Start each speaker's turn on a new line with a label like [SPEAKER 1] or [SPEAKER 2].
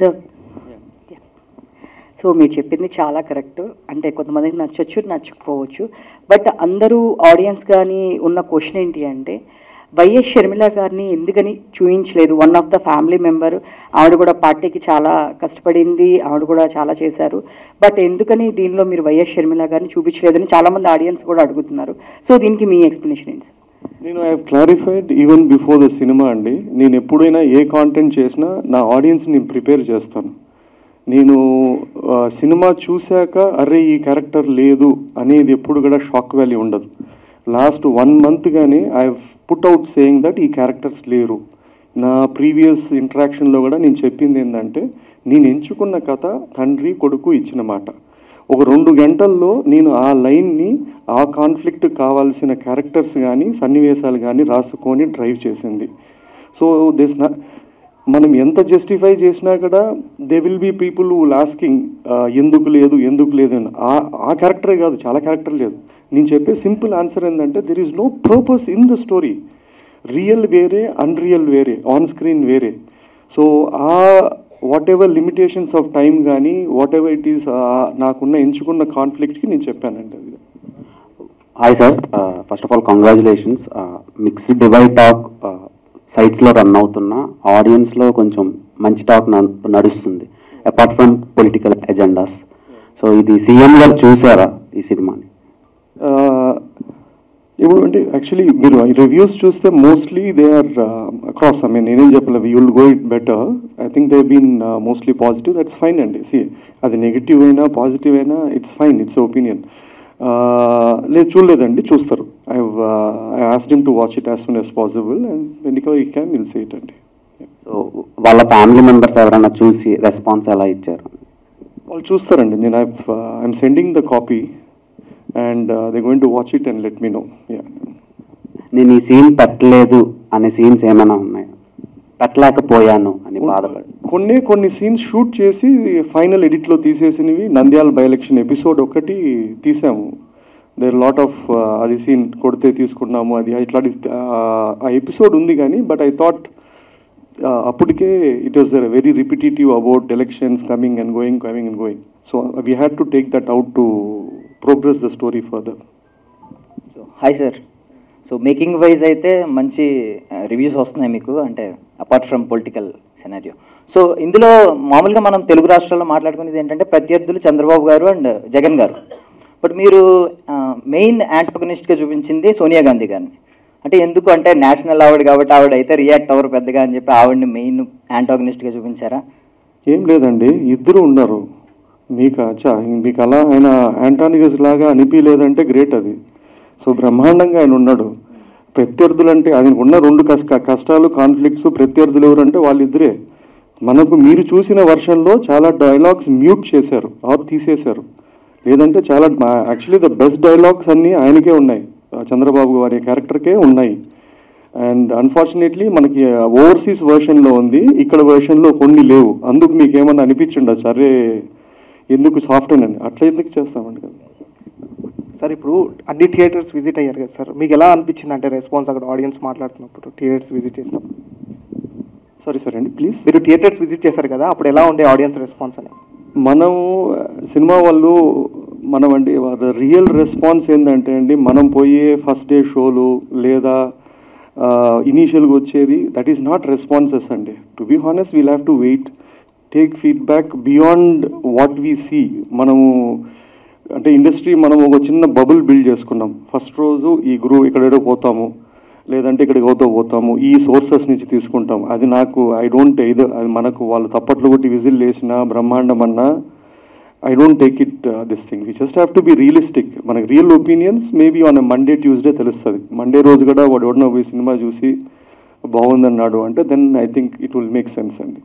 [SPEAKER 1] So so మీరు చెప్పింది చాలా కరెక్ట్ అంటే కొంతమందికి నచ్చొచ్చు నచ్చకపోవచ్చు. బట్ అందరూ ఆడియన్స్ కానీ ఉన్న క్వశ్చన్ ఏంటి అంటే వైఎస్ షర్మిల గారిని ఎందుకని చూపించలేదు one of the family member ఆవిడ కూడా పార్టీకి చాలా కష్టపడింది. ఆవిడ కూడా చాలా చేశారు. బట్ ఎందుకని దీనిలో మీరు వైఎస్ షర్మిల గారిని చూపించలేదని చాలామంది ఆడియన్స్ కూడా అడుగుతున్నారు. సో దీనికి మీ ఎక్స్ప్లెనేషన్ ఏంటి
[SPEAKER 2] నేను I clarified even before the cinema అండి నేను ఎప్పుడైనా ఏ కాంటెంట్ చేసినా నా ఆడియన్స్ నేను ప్రిపేర్ చేస్తాను. నేను సినిమా చూశాక అరే ఈ క్యారెక్టర్ లేదు అనేది ఎప్పుడు కూడా షాక్ వాల్యూ ఉండదు. లాస్ట్ వన్ మంత్ కానీ I put out saying that ఈ క్యారెక్టర్స్ లేరు. నా ప్రీవియస్ ఇంటరాక్షన్లో కూడా నేను చెప్పింది ఏంటంటే నేను ఎంచుకున్న కథ తండ్రి కొడుకు ఇచ్చిన మాట. ఒక రెండు గంటల్లో నేను ఆ లైన్ని ఆ కాన్ఫ్లిక్ట్ కావాల్సిన క్యారెక్టర్స్ కానీ సన్నివేశాలు కానీ రాసుకొని డ్రైవ్ చేసింది. సో దిస్ నా మనం ఎంత జస్టిఫై చేసినా కూడా they will be people who asking ఎందుకు లేదు ఎందుకు లేదు అని. ఆ ఆ క్యారెక్టరే కాదు చాలా క్యారెక్టర్ లేదు. నేను చెప్పే సింపుల్ ఆన్సర్ ఏంటంటే there is no purpose in the story real వేరే అన్రియల్ వేరే ఆన్ స్క్రీన్ వేరే. సో ఆ whatever limitations of time కానీ వాట్ ఎవర్ ఇట్ ఈస్ నాకున్న ఎంచుకున్న కాన్ఫ్లిక్ట్కి నేను చెప్పానండి అది.
[SPEAKER 3] Hi sir first of all congratulations mixed divide talk సైట్స్లో run అవుతున్న ఆడియన్స్లో కొంచెం మంచి టాక్ నడుస్తుంది apart from political agendas so ఇది సీఎం గారు చూసారా ఈ సినిమాని?
[SPEAKER 2] ఆ, ఇప్పుడు అంటే యాక్చువల్లీ మీరు రివ్యూస్ చూస్తే mostly they are across I mean నేనేం చెప్పలేదు. You will go it better I think they been mostly positive that's fine అండి. సి అది నెగిటివ్ అయినా పాజిటివ్ అయినా ఇట్స్ ఫైన్ ఇట్స్ ఒపీనియన్ లేదు చూడలేదండి. చూస్తారు. I I asked him to watch it as soon as possible and వెనికో ఈ can will see it అండి.
[SPEAKER 3] So వాళ్ళ ఫ్యామిలీ మెంబర్స్ ఎవరైనా చూసి రెస్పాన్స్ ఎలా ఇచ్చారు?
[SPEAKER 2] వాళ్ళు చూస్తారండి. నేను I I'm sending the copy and they going to watch it and let me know yeah
[SPEAKER 3] నేను ఈ సీన్ పెట్టలేదు అనే సీన్స్ ఏమైనా ఉన్నాయా? పెట్టలేకపోయాను అని బాధపడి
[SPEAKER 2] కొన్ని కొన్ని సీన్స్ షూట్ చేసి ఫైనల్ ఎడిట్లో తీసేసినవి. నంద్యాల బై ఎలక్షన్ ఎపిసోడ్ ఒకటి తీసాము. దేర్ లాట్ ఆఫ్ అది సీన్ కొడితే తీసుకున్నాము అది ఇట్లాంటి ఆ ఎపిసోడ్ ఉంది కానీ బట్ ఐ థాట్ అప్పటికే it was very repetitive about elections coming and going coming and going so we had to take that out to progress the story further
[SPEAKER 4] so hi sir so making wise అయితే మంచి reviews వస్తున్నాయి మీకు అంటే apart from political scenario so ఇందులో మామూలుగా మనం తెలుగు రాష్ట్రాల్లో మాట్లాడుకునేది ఏంటంటే ప్రత్యర్థులు చంద్రబాబు గారు అండ్ జగన్ గారు. బట్ మీరు మెయిన్ యాంటోగనిస్ట్గా చూపించింది సోనియా గాంధీ గారిని. అంటే ఎందుకు అంటే నేషనల్ ఆవిడ కాబట్టి ఆవిడ అయితే రియాక్ట్ అవ్వరు పెద్దగా అని చెప్పి ఆవిడని మెయిన్ యాంటోగనిస్ట్గా చూపించారా?
[SPEAKER 2] ఏం లేదండి ఇద్దరు ఉన్నారు. మీకు? అచ్చా మీకు అలా ఆయన యాంటానిగస్ లాగా అనిపించలేదంటే గ్రేట్ అది. సో బ్రహ్మాండంగా ఆయన ఉన్నాడు. ప్రత్యర్థులు అంటే ఆయనకు ఉన్న రెండు కష్ట కష్టాలు కాన్ఫ్లిక్ట్స్ ప్రత్యర్థులు ఎవరంటే వాళ్ళిద్దరే. మనకు మీరు చూసిన వర్షన్లో చాలా డైలాగ్స్ మ్యూట్ చేశారు ఆర్ తీసేశారు. లేదంటే చాలా యాక్చువల్లీ ద బెస్ట్ డైలాగ్స్ అన్నీ ఆయనకే ఉన్నాయి. చంద్రబాబు గారి క్యారెక్టర్కే ఉన్నాయి. అండ్ అన్ఫార్చునేట్లీ మనకి ఓవర్సీస్ వర్షన్లో ఉంది ఇక్కడ వర్షన్లో కొన్ని లేవు. అందుకు మీకు ఏమన్నా సరే ఎందుకు సాఫ్ట్ అని అట్లా ఎందుకు చేస్తామండి కదా?
[SPEAKER 5] సార్ ఇప్పుడు అన్ని థియేటర్స్ విజిట్ అయ్యారు కదా సార్. మీకు ఎలా అనిపించింది అంటే రెస్పాన్స్ అక్కడ ఆడియన్స్ మాట్లాడుతున్నప్పుడు థియేటర్స్ విజిట్ చేసినప్పుడు?
[SPEAKER 2] సారీ సార్ అండి ప్లీజ్
[SPEAKER 5] మీరు థియేటర్స్ విజిట్ చేశారు కదా అప్పుడు ఎలా ఉండే ఆడియన్స్ రెస్పాన్స్ అని
[SPEAKER 2] మనం సినిమా వాళ్ళు మనం అండి రియల్ రెస్పాన్స్ ఏంటంటే అండి మనం పోయే ఫస్ట్ డే షోలు లేదా ఇనీషియల్గా వచ్చేది దట్ ఈస్ నాట్ రెస్పాన్సెస్ అండి. To be honest we'll have to wait take feedback beyond what we see మనము అంటే ఇండస్ట్రీ మనం ఒక చిన్న బబుల్ బిల్డ్ చేసుకున్నాం. ఫస్ట్ రోజు ఈ గ్రూ ఇక్కడేడో పోతాము లేదంటే ఇక్కడికి అవుతూ పోతాము ఈ సోర్సెస్ నుంచి తీసుకుంటాం అది నాకు ఐ డోంట్ ఇది అది మనకు వాళ్ళు తప్పట్లు కొట్టి విజిల్ వేసినా బ్రహ్మాండం అన్నా I don't take it this thing we just have to be realistic మనకి real opinions maybe on Monday Tuesday తెలుస్తుంది. మండే రోజు కూడా వాడు ఎవడనో పోయి సినిమా చూసి బాగుందన్నాడు అంటే then I think it will make sense అండి.